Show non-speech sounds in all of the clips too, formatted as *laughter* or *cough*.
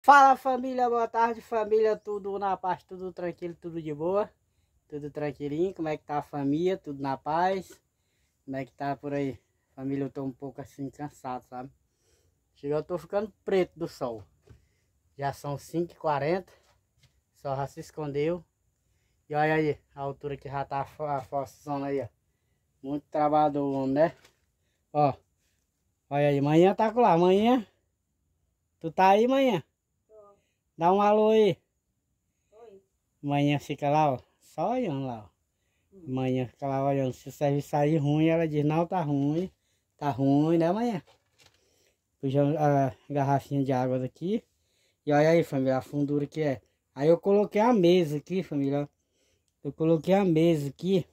Fala família, boa tarde família, tudo na paz, tudo tranquilo, tudo de boa, tudo tranquilinho, como é que tá a família, tudo na paz, como é que tá por aí? Família, eu tô um pouco assim cansado, sabe? Chegou, eu tô ficando preto do sol, já são 5h40, só já se escondeu, e olha aí, a altura que já tá a força aí, ó, muito trabalhador né? Ó, olha aí, manhã tá com lá, amanhã, tu tá aí manhã? Dá um alô aí. Oi. Manhã fica lá, ó. Só olhando lá, ó. Hum. Manhã fica lá olhando. Se o serviço sair ruim, ela diz, não, tá ruim. Tá ruim, né, manhã? Pus a garrafinha de água daqui. E olha aí, família, a fundura que é. Aí eu coloquei a mesa aqui, família. Eu coloquei a mesa aqui.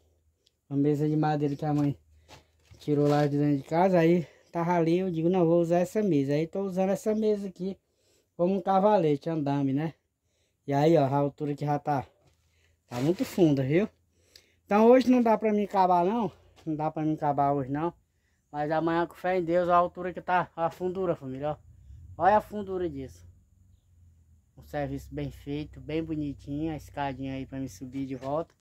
A mesa de madeira que a mãe tirou lá de dentro de casa. Aí tava ali, eu digo, não, vou usar essa mesa. Aí tô usando essa mesa aqui como um cavalete andame, né? E aí, ó, a altura que já tá, tá muito funda, viu? Então hoje não dá pra mim acabar não, não dá pra mim acabar hoje não. Mas amanhã com fé em Deus, a altura que tá, a fundura, família, ó. Olha a fundura disso. Um serviço bem feito, bem bonitinho, a escadinha aí pra me subir de volta.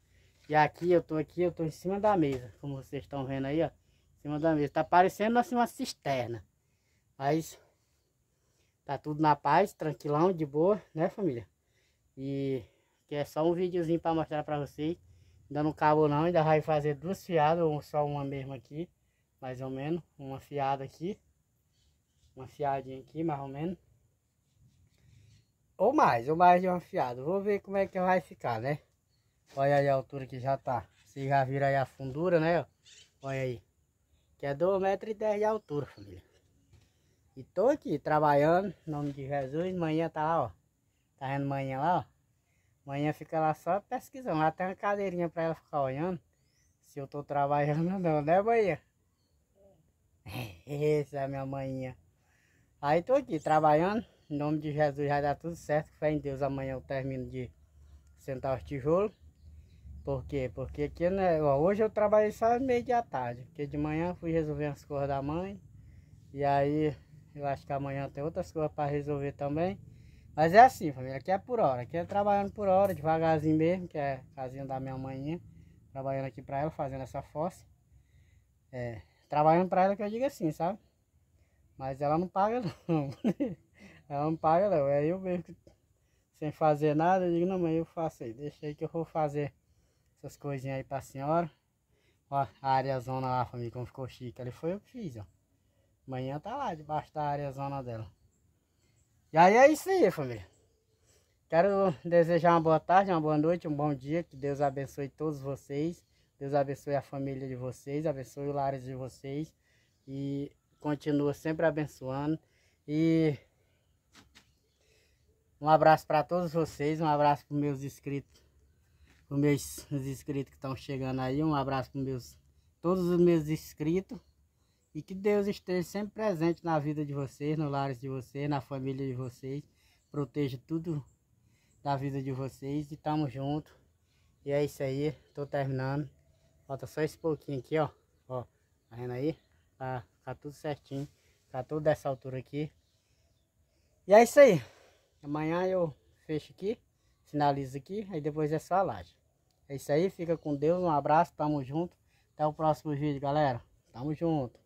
E aqui, eu tô aqui, eu tô em cima da mesa, como vocês estão vendo aí, ó. Em cima da mesa. Tá parecendo assim uma cisterna. Mas Tá tudo na paz, tranquilão, de boa, né família? E que é só um videozinho para mostrar para vocês. Ainda não acabou não, ainda vai fazer duas fiadas, ou só uma mesmo aqui, mais ou menos. Uma fiada aqui. Uma fiadinha aqui, mais ou menos. Ou mais, ou mais de uma fiada. Vou ver como é que vai ficar, né? Olha aí a altura que já tá. Vocês já viram aí a fundura, né? Olha aí. Que é 2,10 metros de altura, família. E tô aqui trabalhando, em nome de Jesus. Manhã tá lá, ó. Tá vendo manhã lá, ó? Manhã fica lá só pesquisando. Lá tem uma cadeirinha pra ela ficar olhando. Se eu tô trabalhando ou não, né, manhã? *laughs* Essa é a minha manhã. Aí tô aqui trabalhando. Em nome de Jesus vai dar tudo certo. Fé em Deus, amanhã eu termino de sentar os tijolos. Por quê? Porque aqui, né, ó, hoje eu trabalhei só meio dia tarde. Porque de manhã fui resolver as coisas da mãe. E aí eu acho que amanhã tem outras coisas para resolver também. Mas é assim, família. Aqui é por hora. Aqui é trabalhando por hora, devagarzinho mesmo, que é a casinha da minha mãe. Trabalhando aqui para ela, fazendo essa fossa. É, trabalhando para ela que eu digo assim, sabe? Mas ela não paga não. *laughs* ela não paga não. É eu mesmo que, sem fazer nada, eu digo, não, mãe, eu faço aí. Deixa aí que eu vou fazer essas coisinhas aí pra senhora. Ó, a área zona lá, família, como ficou chique. Ali foi eu que fiz, ó. Amanhã tá lá, debaixo da área zona dela. E aí é isso aí, família. Quero desejar uma boa tarde, uma boa noite, um bom dia. Que Deus abençoe todos vocês. Deus abençoe a família de vocês, abençoe o lares de vocês. E continua sempre abençoando. E um abraço para todos vocês, um abraço para meus inscritos, para meus inscritos que estão chegando aí, um abraço para meus todos os meus inscritos. E que Deus esteja sempre presente na vida de vocês, no lares de vocês, na família de vocês. Proteja tudo da vida de vocês e tamo junto. E é isso aí, tô terminando. Falta só esse pouquinho aqui, ó. Ó, tá vendo aí? Tá, tá tudo certinho. Tá tudo dessa altura aqui. E é isso aí. Amanhã eu fecho aqui, finalizo aqui, aí depois é só a laje. É isso aí, fica com Deus, um abraço, tamo junto. Até o próximo vídeo, galera. Tamo junto.